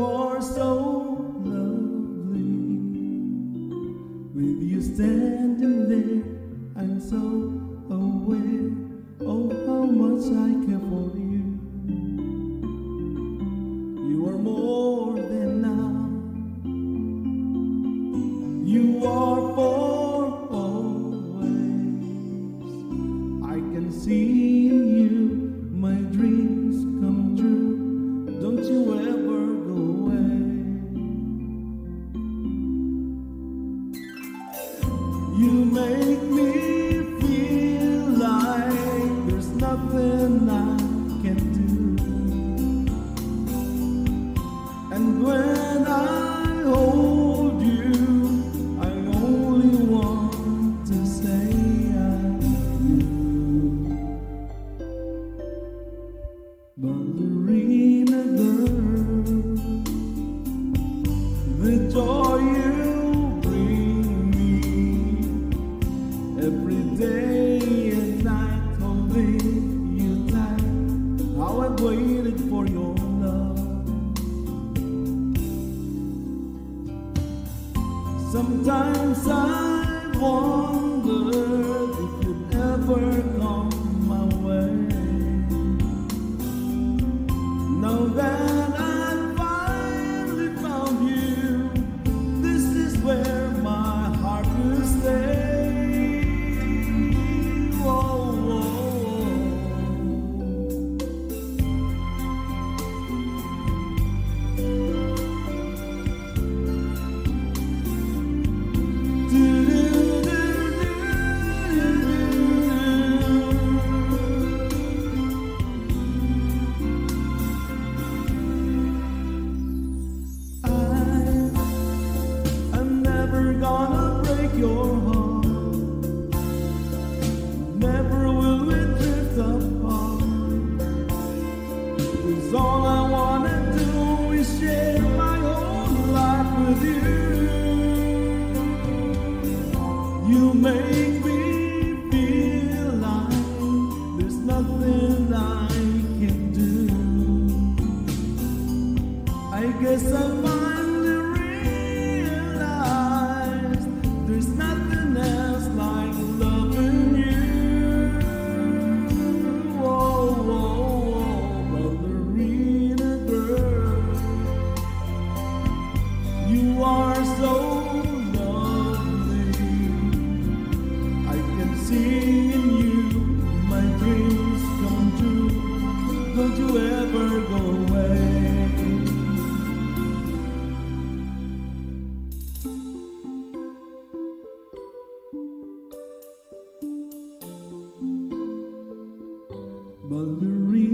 are so lovely. With you standing there, I'm so aware of how much I care for you. You are more than enough. You are for always. I can see You make me feel like there's nothing I every day and night, holding you tight. How I've waited for your love. Sometimes I wonder if you'd ever come my way. Now that You make me feel like there's nothing I can do. I guess I finally there's nothing else like loving you. Ballerina girl, you are so Mother